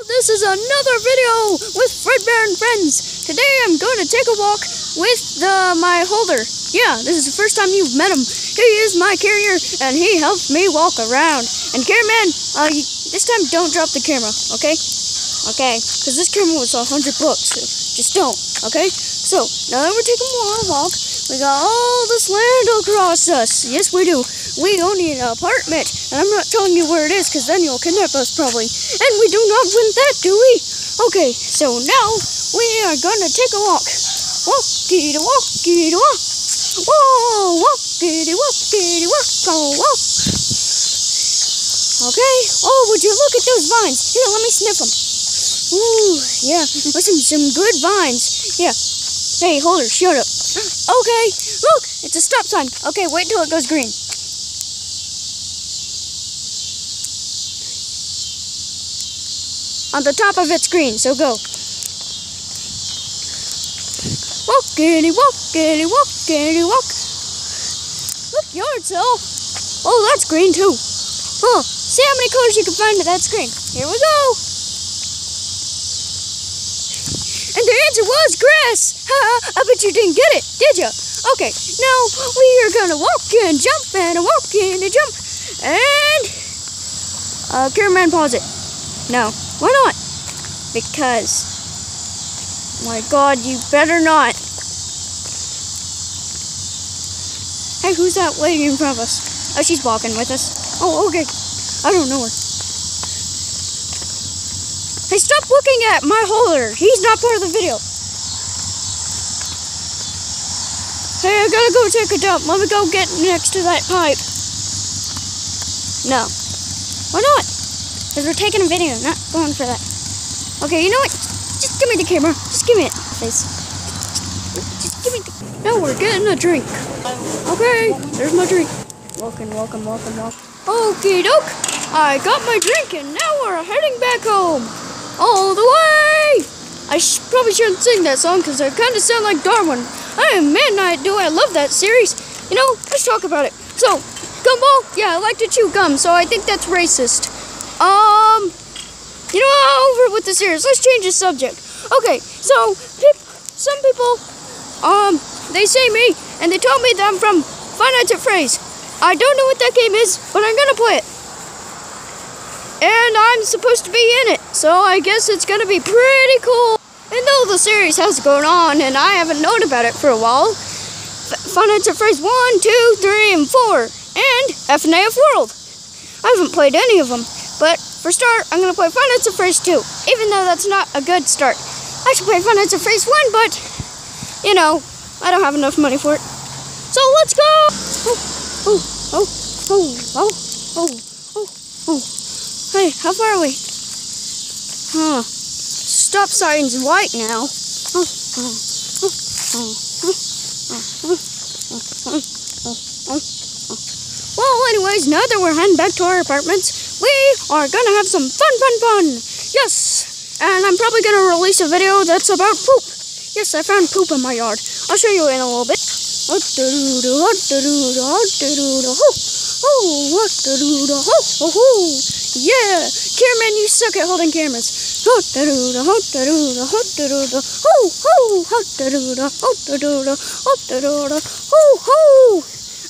This is another video with Fredbear and Friends. Today I'm going to take a walk with the, my holder. Yeah, this is the first time you've met him. He is my carrier, and he helps me walk around. And cameraman, uh, you, this time don't drop the camera, okay? Okay, because this camera was a hundred bucks. So just don't, okay? So now that we're taking a walk, we got all this land across us. Yes, we do. We own an apartment, and I'm not telling you where it is, because then you'll kidnap us probably. And we do not win that, do we? Okay, so now we are gonna take a walk. Walk, giddy walk, giddy walk. Whoa, walk, giddy walk, giddy walk, go walk. Okay. Oh, would you look at those vines? Here, let me sniff them. Ooh, yeah, there's some, good vines. Yeah. Hey, Holder, shut up. Okay, look, it's a stop sign. Okay, wait till it goes green. On the top of it's green, so go. Walkity, walkity, walkity, walk. Look, yard sale. Oh, that's green too. Huh, see how many colors you can find at that screen. Here we go. And the answer was grass. Ha, I bet you didn't get it, did you? Okay, now we are gonna walk and jump and walk and jump. And, uh, cameraman, pause it. No. Why not? Because, my God, you better not. Hey, who's that lady in front of us? Oh, she's walking with us. Oh, okay. I don't know her. Hey, stop looking at my holder. He's not part of the video. Hey, I gotta go take a dump. Let me go get next to that pipe. No. Why not? Because we're taking a video, not going for that. Okay, you know what? Just give me the camera. Just give me it, please. Just give me the... Now we're getting a drink. Okay, there's my drink. Welcome, welcome, welcome, welcome. Okie doke. I got my drink and now we're heading back home. All the way! I sh probably shouldn't sing that song because I kind of sound like Darwin. I man, I do. I love that series. You know, let's talk about it. So, Gumball, yeah, I like to chew gum, so I think that's racist. Um, you know, over with the series. Let's change the subject. Okay, so some people, um, they say me, and they told me that I'm from at Freddy's. I don't know what that game is, but I'm gonna play it. And I'm supposed to be in it, so I guess it's gonna be pretty cool. And though the series has gone on, and I haven't known about it for a while, at Freddy's 1, 2, 3, and 4, and FNAF World. I haven't played any of them, but for start, I'm gonna play Five Nights at Freddy's 2, even though that's not a good start. I should play Nights at Freddy's 1, but, you know, I don't have enough money for it. So let's go! Oh, oh, oh, oh, oh, oh, oh, oh. Hey, how far are we? Huh. Stop sign's white now. Oh, oh, oh, well, anyways, now that we're heading back to our apartments, we are gonna have some fun, fun, fun. Yes, and I'm probably gonna release a video that's about poop. Yes, I found poop in my yard. I'll show you in a little bit. Yeah, cameraman, you suck at holding cameras.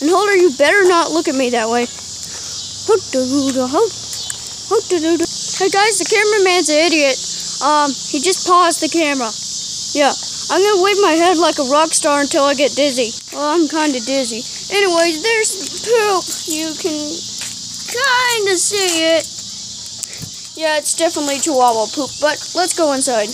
And Holder, you better not look at me that way. Hey guys, the cameraman's an idiot. Um, he just paused the camera. Yeah. I'm gonna wave my head like a rock star until I get dizzy. Well, I'm kinda dizzy. Anyways, there's poop. You can kinda see it. Yeah, it's definitely chihuahua poop, but let's go inside.